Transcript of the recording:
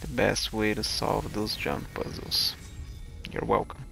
The best way to solve those jump puzzles. You're welcome.